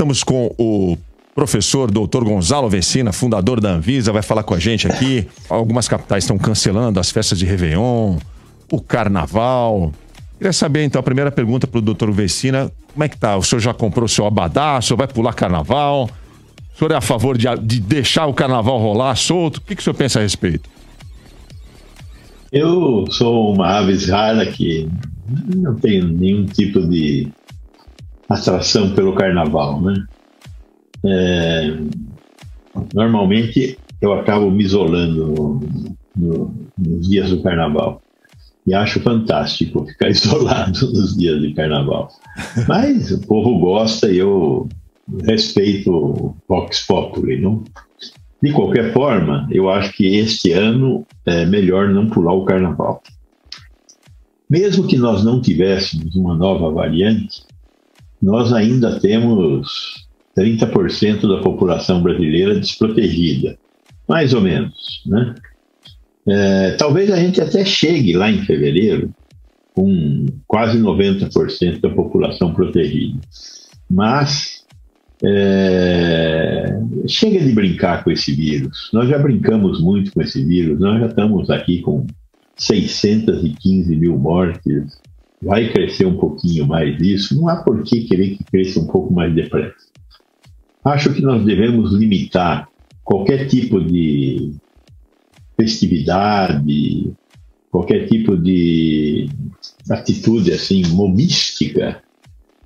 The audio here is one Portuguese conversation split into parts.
estamos com o professor doutor Gonzalo Vecina, fundador da Anvisa, vai falar com a gente aqui. Algumas capitais estão cancelando as festas de Réveillon, o Carnaval. Queria saber, então, a primeira pergunta para o doutor Vecina, como é que tá? O senhor já comprou o seu abadá? O senhor vai pular Carnaval? O senhor é a favor de, de deixar o Carnaval rolar solto? O que, que o senhor pensa a respeito? Eu sou uma aves rara que não tenho nenhum tipo de atração pelo carnaval, né? É, normalmente eu acabo me isolando no, no, nos dias do carnaval. E acho fantástico ficar isolado nos dias de carnaval. Mas o povo gosta e eu respeito o Vox Populi, não? De qualquer forma, eu acho que este ano é melhor não pular o carnaval. Mesmo que nós não tivéssemos uma nova variante, nós ainda temos 30% da população brasileira desprotegida, mais ou menos. Né? É, talvez a gente até chegue lá em fevereiro com quase 90% da população protegida. Mas é, chega de brincar com esse vírus. Nós já brincamos muito com esse vírus, nós já estamos aqui com 615 mil mortes. Vai crescer um pouquinho mais isso, não há por que querer que cresça um pouco mais depressa. Acho que nós devemos limitar qualquer tipo de festividade, qualquer tipo de atitude assim mobística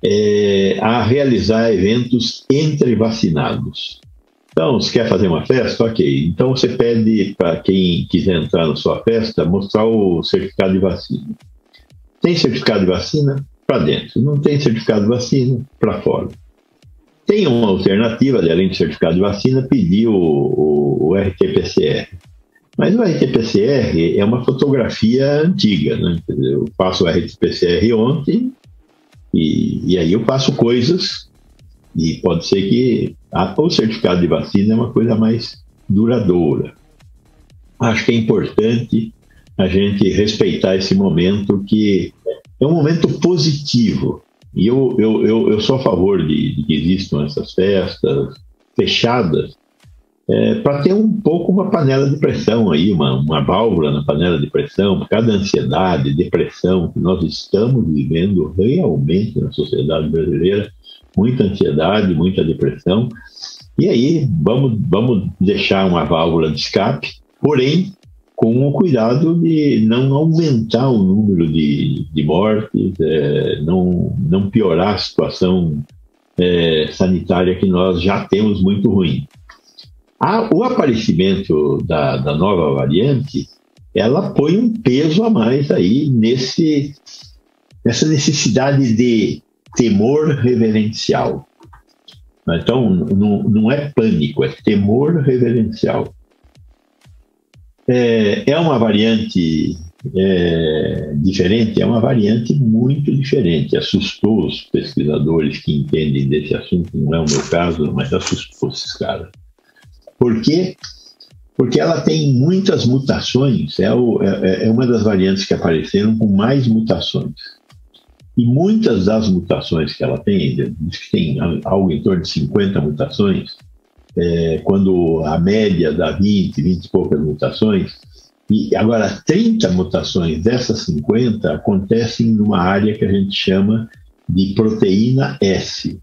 é, a realizar eventos entre vacinados. Então, se quer fazer uma festa, ok. Então você pede para quem quiser entrar na sua festa mostrar o certificado de vacina. Tem certificado de vacina? Para dentro. Não tem certificado de vacina? Para fora. Tem uma alternativa, além do certificado de vacina, pedir o, o, o RT-PCR. Mas o RT-PCR é uma fotografia antiga, né? Eu faço o RT-PCR ontem e, e, aí eu faço coisas e pode ser que a, o certificado de vacina é uma coisa mais duradoura. Acho que é importante a gente respeitar esse momento que é um momento positivo e eu, eu, eu, eu sou a favor de, de que existam essas festas fechadas é, para ter um pouco uma panela de pressão aí, uma, uma válvula na panela de pressão, por causa da ansiedade, depressão que nós estamos vivendo realmente na sociedade brasileira, muita ansiedade, muita depressão. E aí vamos, vamos deixar uma válvula de escape, porém com o cuidado de não aumentar o número de, de mortes, é, não, não piorar a situação é, sanitária que nós já temos muito ruim. A, o aparecimento da, da nova variante, ela põe um peso a mais aí nesse, nessa necessidade de temor reverencial. Então, não, não é pânico, é temor reverencial. É, é uma variante é, diferente, é uma variante muito diferente. Assustou os pesquisadores que entendem desse assunto, não é o meu caso, mas assustou esses caras. Por quê? Porque ela tem muitas mutações, é, o, é, é uma das variantes que apareceram com mais mutações. E muitas das mutações que ela tem, diz que tem algo em torno de 50 mutações, é, quando a média dá 20, 20 e poucas mutações, e agora 30 mutações dessas 50 acontecem numa área que a gente chama de proteína S.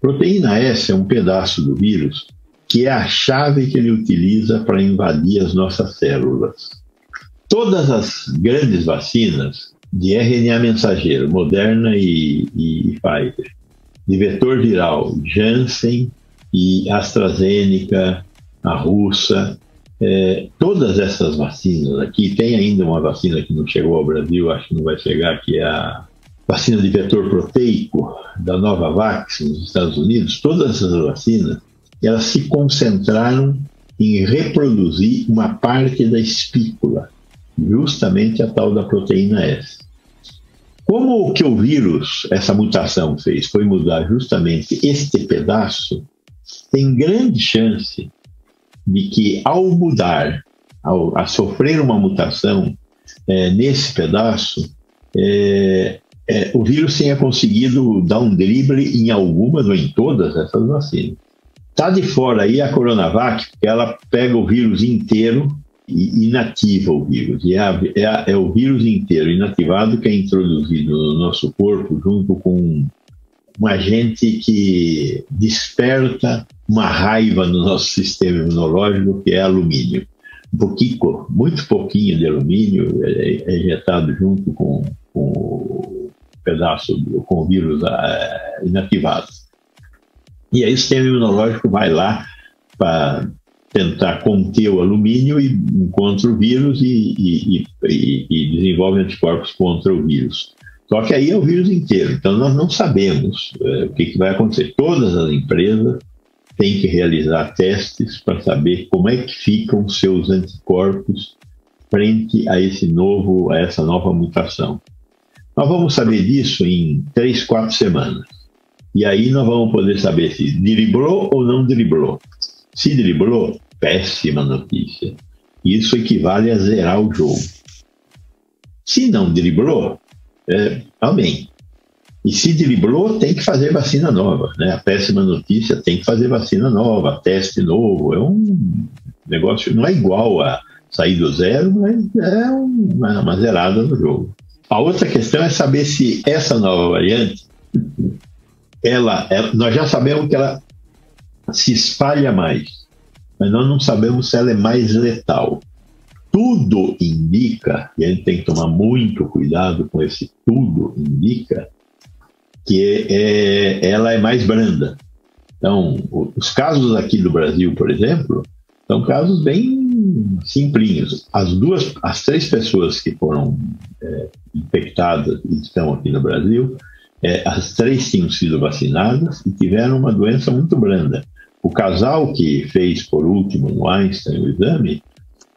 Proteína S é um pedaço do vírus que é a chave que ele utiliza para invadir as nossas células. Todas as grandes vacinas de RNA mensageiro, Moderna e, e Pfizer, de vetor viral, Janssen, e AstraZeneca, a russa, é, todas essas vacinas aqui, tem ainda uma vacina que não chegou ao Brasil, acho que não vai chegar, que é a vacina de vetor proteico da Novavax nos Estados Unidos, todas essas vacinas, elas se concentraram em reproduzir uma parte da espícula, justamente a tal da proteína S. Como que o vírus, essa mutação fez, foi mudar justamente este pedaço, tem grande chance de que, ao mudar, ao, a sofrer uma mutação é, nesse pedaço, é, é, o vírus tenha conseguido dar um drible em algumas ou em todas essas vacinas. Está de fora aí a Coronavac, porque ela pega o vírus inteiro e inativa o vírus. E é, é, é, o vírus inteiro inativado que é introduzido no nosso corpo junto com um agente que desperta uma raiva no nosso sistema imunológico, que é alumínio. Um pouquinho, muito pouquinho de alumínio é, é injetado junto com, com o pedaço, com o vírus é, inativado. E aí o sistema imunológico vai lá para tentar conter o alumínio e encontra o vírus e, e, e, e, desenvolve anticorpos contra o vírus. Só que aí é o vírus inteiro, então nós não sabemos é, o que, que, vai acontecer. Todas as empresas têm que realizar testes para saber como é que ficam seus anticorpos frente a esse novo, a essa nova mutação. Nós vamos saber disso em três, quatro semanas. E aí nós vamos poder saber se driblou ou não driblou. Se driblou, péssima notícia. Isso equivale a zerar o jogo. Se não driblou, é, amém. E se driblou, tem que fazer vacina nova. Né? A péssima notícia tem que fazer vacina nova, teste novo. É um negócio, não é igual a sair do zero, mas é uma, uma zerada no jogo. A outra questão é saber se essa nova variante, ela, ela, nós já sabemos que ela se espalha mais, mas nós não sabemos se ela é mais letal. Tudo indica, e a gente tem que tomar muito cuidado com esse tudo indica, que é, ela é mais branda. Então, os casos aqui do Brasil, por exemplo, são casos bem simplinhos. As duas, as três pessoas que foram é, infectadas e estão aqui no Brasil, é, as três tinham sido vacinadas e tiveram uma doença muito branda. O casal que fez por último no Einstein o exame,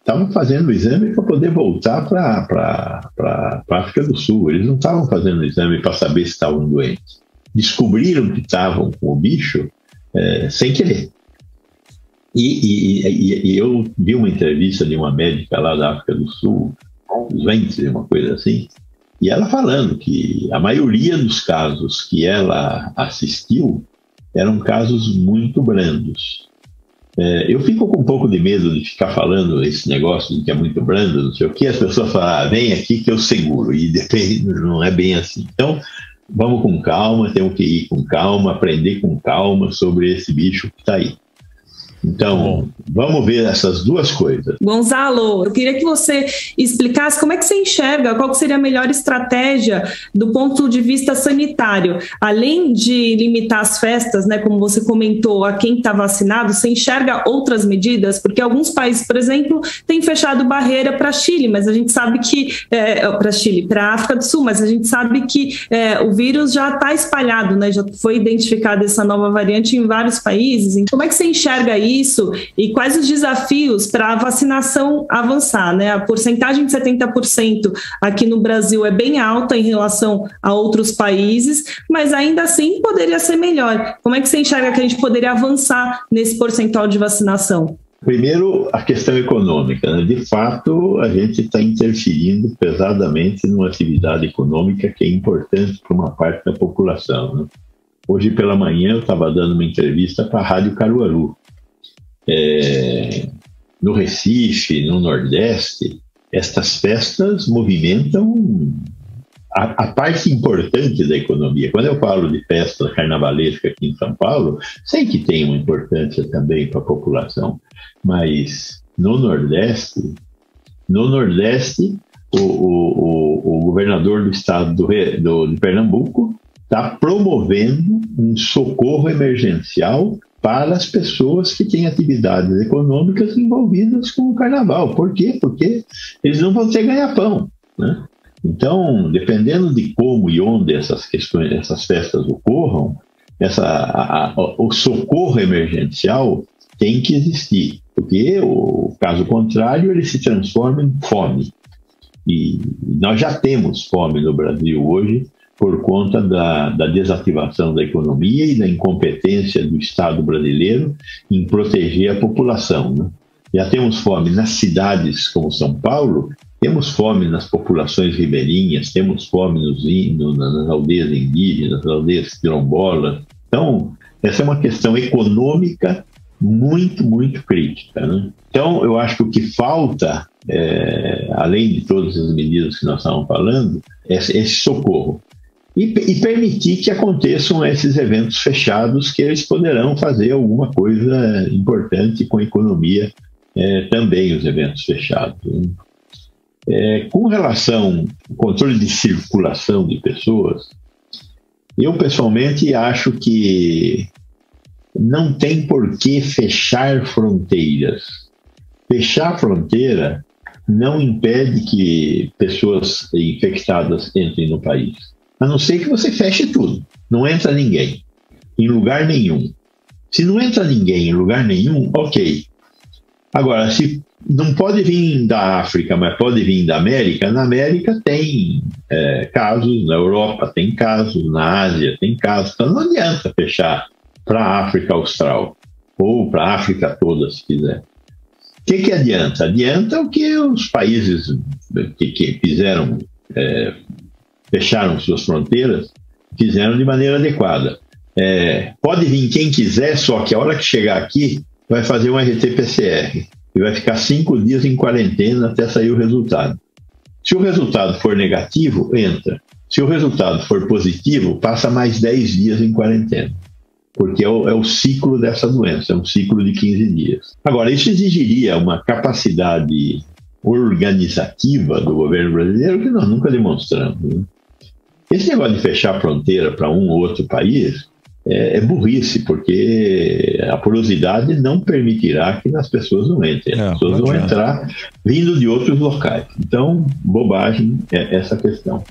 estavam fazendo o exame para poder voltar para a África do Sul. Eles não estavam fazendo o exame para saber se estavam doentes. Descobriram que estavam com o bicho é, sem querer. E, e, e, eu vi uma entrevista de uma médica lá da África do Sul, Ventes, uma coisa assim, e ela falando que a maioria dos casos que ela assistiu eram casos muito brandos. É, eu fico com um pouco de medo de ficar falando esse negócio de que é muito brando, não sei o que, as pessoas falam, ah, vem aqui que eu seguro, e depende, não é bem assim. Então, vamos com calma, temos que ir com calma, aprender com calma sobre esse bicho que está aí. Então, vamos ver essas duas coisas. Gonzalo, eu queria que você explicasse como é que você enxerga, qual seria a melhor estratégia do ponto de vista sanitário. Além de limitar as festas, né, como você comentou, a quem está vacinado, você enxerga outras medidas? Porque alguns países, por exemplo, têm fechado barreira para Chile, mas a gente sabe que é, para Chile, para África do Sul, mas a gente sabe que é, o vírus já está espalhado, né? Já foi identificada essa nova variante em vários países. Então, como é que você enxerga isso? Isso e quais os desafios para a vacinação avançar, né? A porcentagem de 70% aqui no Brasil é bem alta em relação a outros países, mas ainda assim poderia ser melhor. Como é que você enxerga que a gente poderia avançar nesse percentual de vacinação? Primeiro, a questão econômica. Né? De fato, a gente está interferindo pesadamente numa atividade econômica que é importante para uma parte da população. Né? Hoje pela manhã eu estava dando uma entrevista para a Rádio Caruaru é, no Recife, no Nordeste, estas festas movimentam a, a, parte importante da economia. Quando eu falo de festa carnavalesca aqui em São Paulo, sei que tem uma importância também para a população, mas no Nordeste, no Nordeste, o, o, o governador do estado do, do, de Pernambuco está promovendo um socorro emergencial para as pessoas que têm atividades econômicas envolvidas com o carnaval. Por quê? Porque eles não vão ter ganha-pão. Né? Então, dependendo de como e onde essas questões, essas festas ocorram, essa, a, a, o socorro emergencial tem que existir, porque o caso contrário ele se transforma em fome. E nós já temos fome no Brasil hoje, por conta da, da, desativação da economia e da incompetência do Estado brasileiro em proteger a população. Né? Já temos fome nas cidades como São Paulo, Temos fome nas populações ribeirinhas, temos fome nos, no, nas aldeias indígenas, nas aldeias quilombolas. Então, essa é uma questão econômica muito, muito crítica. Né? Então, eu acho que o que falta, é, além de todas as medidas que nós estávamos falando, é esse socorro. E, e, permitir que aconteçam esses eventos fechados, que eles poderão fazer alguma coisa importante com a economia é, também, os eventos fechados. Né? É, com relação ao controle de circulação de pessoas, eu pessoalmente acho que não tem por que fechar fronteiras. Fechar fronteira não impede que pessoas infectadas entrem no país. A não ser que você feche tudo. Não entra ninguém, em lugar nenhum. Se não entra ninguém em lugar nenhum, ok. Agora, se não pode vir da África, mas pode vir da América. Na América tem é, casos, na Europa tem casos, na Ásia tem casos. Então não adianta fechar para a África Austral ou para a África toda, se quiser. O que, que adianta? Adianta o que os países que, que fizeram, é, fecharam suas fronteiras, fizeram de maneira adequada. É, pode vir quem quiser, só que a hora que chegar aqui, vai fazer um RT-PCR e vai ficar cinco dias em quarentena até sair o resultado. Se o resultado for negativo, entra. Se o resultado for positivo, passa mais 10 dias em quarentena. Porque é o, é o, ciclo dessa doença, é um ciclo de 15 dias. Agora, isso exigiria uma capacidade organizativa do governo brasileiro que nós nunca demonstramos. Né? Esse negócio de fechar a fronteira para um ou outro país é, é, burrice, porque a porosidade não permitirá que as pessoas não entrem. As é, pessoas vão entrar vindo de outros locais. Então, bobagem é essa questão.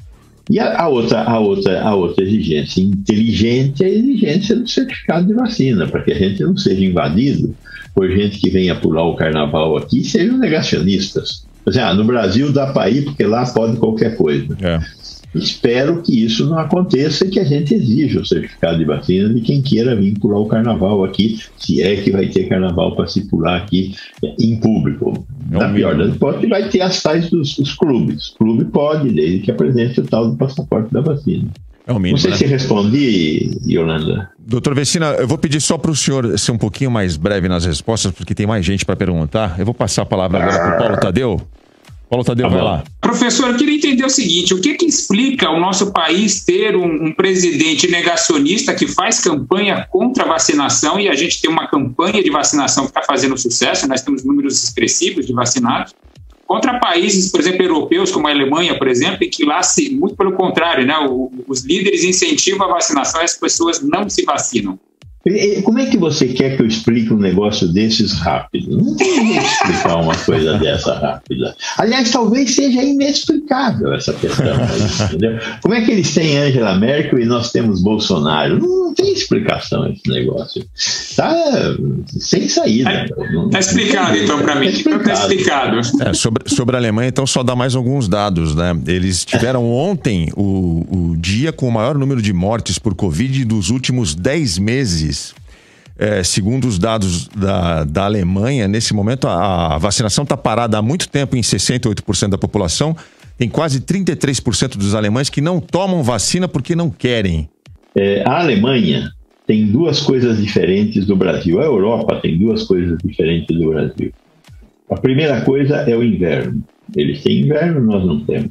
E a, a, outra, a, outra, a outra exigência inteligente é a exigência do certificado de vacina, para que a gente não seja invadido por gente que venha pular o carnaval aqui e sejam negacionistas. Dizer, ah, no Brasil dá para ir porque lá pode qualquer coisa. É. Espero que isso não aconteça e que a gente exija o certificado de vacina de quem queira vir pular o carnaval aqui, se é que vai ter carnaval para se pular aqui em público. É Na pior das hipóteses, vai ter as tais dos os clubes. O clube pode, desde que apresente o tal do passaporte da vacina. É mínimo, Não sei né? se respondi, Yolanda. Doutor Vecina, eu vou pedir só para o senhor ser um pouquinho mais breve nas respostas, porque tem mais gente para perguntar. Eu vou passar a palavra agora para o Paulo Tadeu. Paulo Tadeu, tá vai lá. Professor, eu queria entender o seguinte: o que, que explica o nosso país ter um, um, presidente negacionista que faz campanha contra a vacinação e a gente tem uma campanha de vacinação que está fazendo sucesso, nós temos números expressivos de vacinados, contra países, por exemplo, europeus, como a Alemanha, por exemplo, em que lá, se, muito pelo contrário, né, os líderes incentivam a vacinação e as pessoas não se vacinam. Como é que você quer que eu explique um negócio desses rápido? Não tem como explicar uma coisa dessa rápida. Aliás, talvez seja inexplicável essa questão. entendeu? Como é que eles têm Angela Merkel e nós temos Bolsonaro? Não, tem explicação esse negócio. Tá sem saída. Está é, explicado, então, para mim. Está então, tá explicado. É, sobre, sobre a Alemanha, então, só dá mais alguns dados. Né? Eles tiveram ontem o, o dia com o maior número de mortes por Covid dos últimos 10 meses é, segundo os dados da, da Alemanha, nesse momento a, a vacinação está parada há muito tempo em 68% da população. Tem quase 33% dos alemães que não tomam vacina porque não querem. É, a Alemanha tem duas coisas diferentes do Brasil. A Europa tem duas coisas diferentes do Brasil. A primeira coisa é o inverno. Eles têm inverno, nós não temos.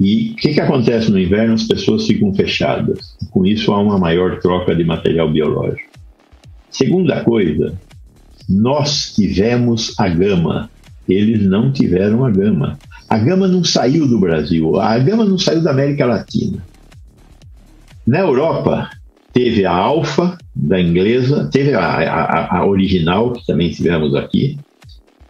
E o que, que acontece no inverno? As pessoas ficam fechadas. Com isso, há uma maior troca de material biológico. Segunda coisa, nós tivemos a gama, eles não tiveram a gama. A gama não saiu do Brasil, a gama não saiu da América Latina. Na Europa, teve a alfa da inglesa, teve a, a, a, original, que também tivemos aqui,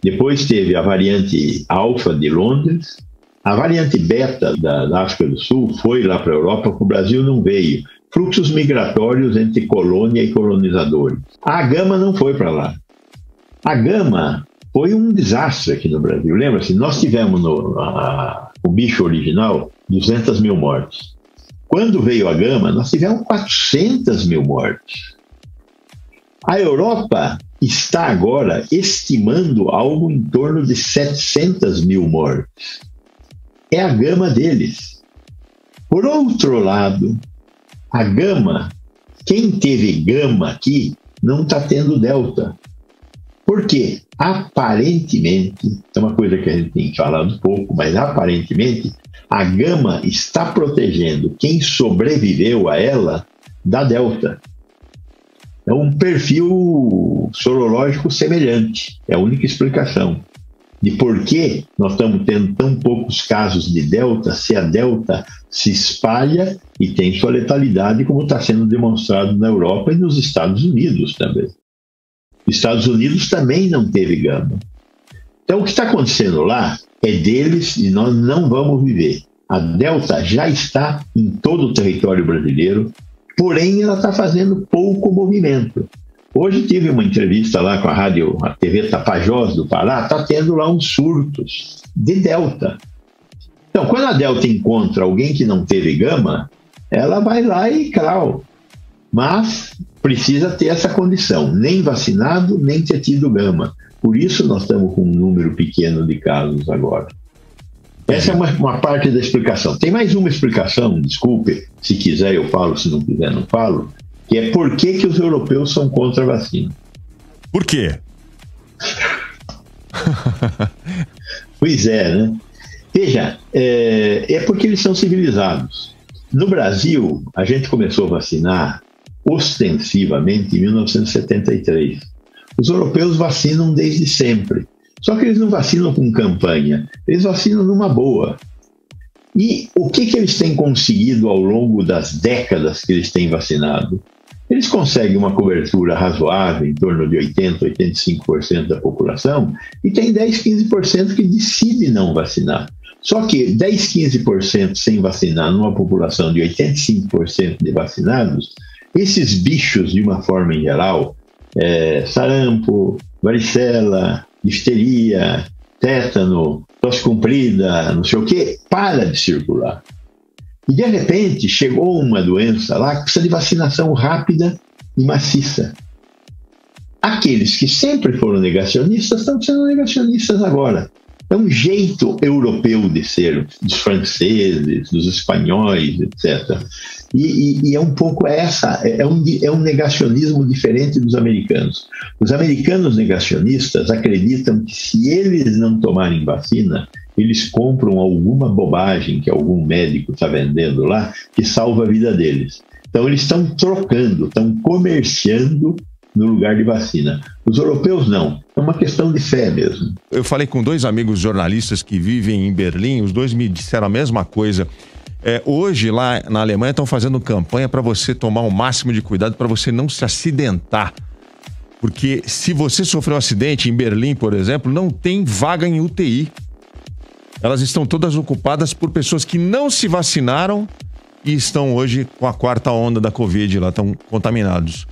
depois teve a variante alfa de Londres, a variante beta da, da África do Sul foi lá para a Europa, para o Brasil não veio. Fluxos migratórios entre colônia e colonizadores. A gama não foi para lá. A gama foi um desastre aqui no Brasil. Lembra-se, nós tivemos no a, o bicho original 200 mil mortes. Quando veio a gama, nós tivemos 400 mil mortes. A Europa está agora estimando algo em torno de 700 mil mortes. É a gama deles. Por outro lado, a gama, quem teve gama aqui, não está tendo delta. Por quê? Aparentemente, é uma coisa que a gente tem falado pouco, mas aparentemente, a gama está protegendo quem sobreviveu a ela da delta. É um perfil sorológico semelhante, é a única explicação de por que nós estamos tendo tão poucos casos de delta, se a delta se espalha e tem sua letalidade, como está sendo demonstrado na Europa e nos Estados Unidos também. Estados Unidos também não teve gama. Então, o que está acontecendo lá é deles e nós não vamos viver. A Delta já está em todo o território brasileiro, porém ela está fazendo pouco movimento. Hoje tive uma entrevista lá com a rádio, a TV Tapajós do Pará, está tendo lá uns surtos de Delta. Então, quando a Delta encontra alguém que não teve gama, ela vai lá e crau. Mas precisa ter essa condição, nem vacinado, nem ter tido gama. Por isso nós estamos com um número pequeno de casos agora. Essa é uma, uma, parte da explicação. Tem mais uma explicação, desculpe, se quiser eu falo, se não quiser não falo, que é por que, que os europeus são contra a vacina. Por quê? pois é, né? Veja, é, é porque eles são civilizados. No Brasil, a gente começou a vacinar ostensivamente em 1973. Os europeus vacinam desde sempre. Só que eles não vacinam com campanha, eles vacinam numa boa. E o que, que eles têm conseguido ao longo das décadas que eles têm vacinado? Eles conseguem uma cobertura razoável, em torno de 80%, 85% da população, e tem 10, 15% que decide não vacinar. Só que 10, 15% sem vacinar numa população de 85% de vacinados esses bichos, de uma forma em geral, é, sarampo, varicela, histeria, tétano, tosse comprida, não sei o que, para de circular. E de repente chegou uma doença lá que precisa de vacinação rápida e maciça. Aqueles que sempre foram negacionistas estão sendo negacionistas agora. É um jeito europeu de ser, dos franceses, dos espanhóis, etc. E, e, e, é um pouco essa, é, é um, é um negacionismo diferente dos americanos. Os americanos negacionistas acreditam que se eles não tomarem vacina, eles compram alguma bobagem que algum médico está vendendo lá que salva a vida deles. Então eles estão trocando, estão comerciando no lugar de vacina. Os europeus não. É uma questão de fé mesmo. Eu falei com dois amigos jornalistas que vivem em Berlim, os dois me disseram a mesma coisa. É, hoje, lá na Alemanha, estão fazendo campanha para você tomar o máximo de cuidado para você não se acidentar. Porque se você sofreu um acidente em Berlim, por exemplo, não tem vaga em UTI. Elas estão todas ocupadas por pessoas que não se vacinaram e estão hoje com a quarta onda da Covid lá, estão contaminados.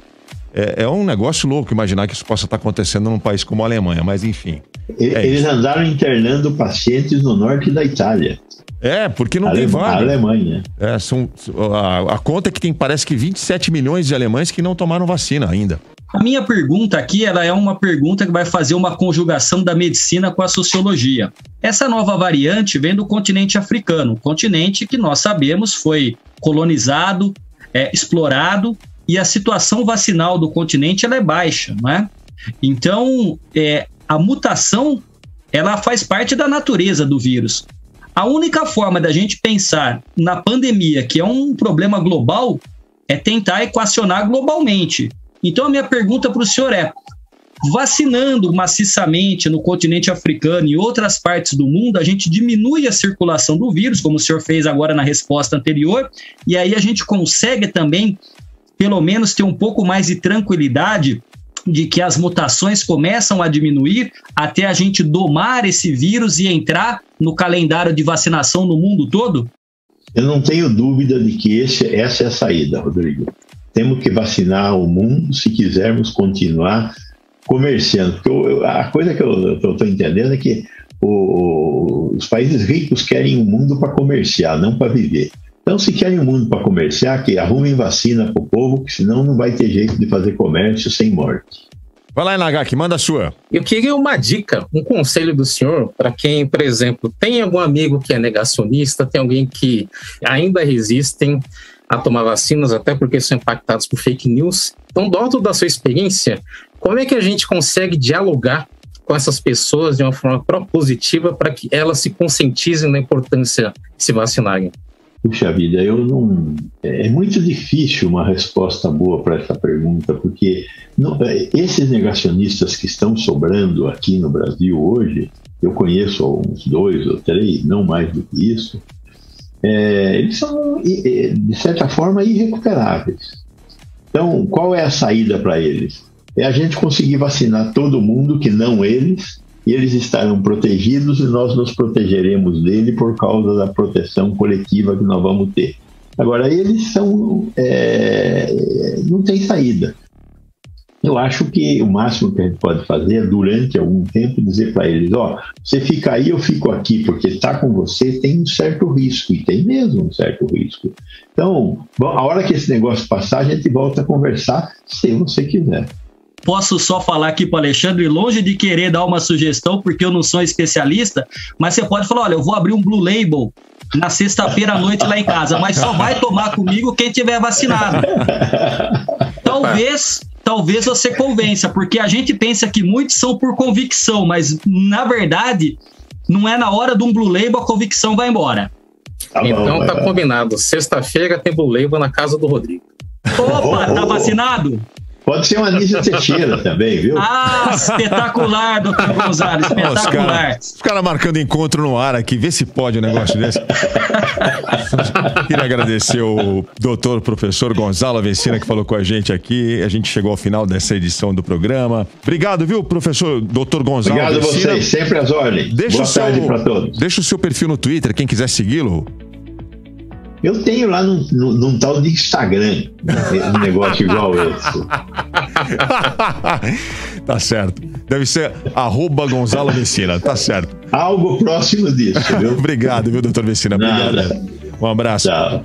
É, é, um negócio louco imaginar que isso possa estar acontecendo num país como a Alemanha, mas enfim. É Eles isso. andaram internando pacientes no norte da Itália. É, porque não Ale tem vaga. A Alemanha. É, são, a, a conta é que tem, parece que 27 milhões de alemães que não tomaram vacina ainda. A minha pergunta aqui ela é uma pergunta que vai fazer uma conjugação da medicina com a sociologia. Essa nova variante vem do continente africano, continente que nós sabemos foi colonizado, é, explorado e a situação vacinal do continente ela é baixa, não é? Então, é, a mutação ela faz parte da natureza do vírus. A única forma da gente pensar na pandemia, que é um problema global, é tentar equacionar globalmente. Então, a minha pergunta para o senhor é: vacinando maciçamente no continente africano e outras partes do mundo, a gente diminui a circulação do vírus, como o senhor fez agora na resposta anterior, e aí a gente consegue também pelo menos ter um pouco mais de tranquilidade de que as mutações começam a diminuir até a gente domar esse vírus e entrar no calendário de vacinação no mundo todo? Eu não tenho dúvida de que esse, essa é a saída, Rodrigo. Temos que vacinar o mundo se quisermos continuar comerciando. Porque eu, a coisa que eu estou entendendo é que o, os países ricos querem o mundo para comerciar, não para viver. Então, se querem um mundo para comerciar, que arrumem vacina para o povo, que senão não vai ter jeito de fazer comércio sem morte. Vai lá, Nagaki, manda a sua. Eu queria uma dica, um conselho do senhor para quem, por exemplo, tem algum amigo que é negacionista, tem alguém que ainda resistem a tomar vacinas, até porque são impactados por fake news. Então, dado da sua experiência, como é que a gente consegue dialogar com essas pessoas de uma forma propositiva para que elas se conscientizem da importância de se vacinarem? Puxa vida, eu não. É muito difícil uma resposta boa para essa pergunta, porque não, é, esses negacionistas que estão sobrando aqui no Brasil hoje, eu conheço uns dois ou três, não mais do que isso, é, eles são, de certa forma, irrecuperáveis. Então, qual é a saída para eles? É a gente conseguir vacinar todo mundo que não eles e eles estarão protegidos e nós nos protegeremos dele por causa da proteção coletiva que nós vamos ter. Agora, eles são. É, não tem saída. Eu acho que o máximo que a gente pode fazer é, durante algum tempo, dizer para eles: ó, você fica aí, eu fico aqui, porque estar tá com você tem um certo risco, e tem mesmo um certo risco. Então, a hora que esse negócio passar, a gente volta a conversar, se você quiser posso só falar aqui para Alexandre, longe de querer dar uma sugestão, porque eu não sou especialista, mas você pode falar: olha, eu vou abrir um Blue Label na sexta-feira à noite lá em casa, mas só vai tomar comigo quem tiver vacinado. Talvez. Talvez você convença, porque a gente pensa que muitos são por convicção, mas na verdade, não é na hora de um Blue Label a convicção vai embora. Tá então tá combinado. Sexta-feira tem Blue Label na casa do Rodrigo. Opa, tá vacinado? Pode ser uma Anísio Teixeira também, viu? Ah, espetacular, doutor Gonzalo, espetacular. Os caras cara marcando encontro no ar aqui, vê se pode um negócio desse. Queria agradecer o doutor professor Gonzalo Avecina que falou com a gente aqui. A gente chegou ao final dessa edição do programa. Obrigado, viu, professor doutor Gonzalo Obrigado a vocês, sempre às ordens. Deixa Boa tarde para todos. Deixa o seu perfil no Twitter, quem quiser segui-lo. Eu tenho lá num, num, num tal de Instagram um negócio igual esse. tá certo. Deve ser arroba Gonzalo Messina, tá certo. Algo próximo disso, viu? Obrigado, viu, doutor Messina? Obrigado. Um abraço. Tchau.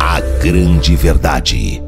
A grande verdade.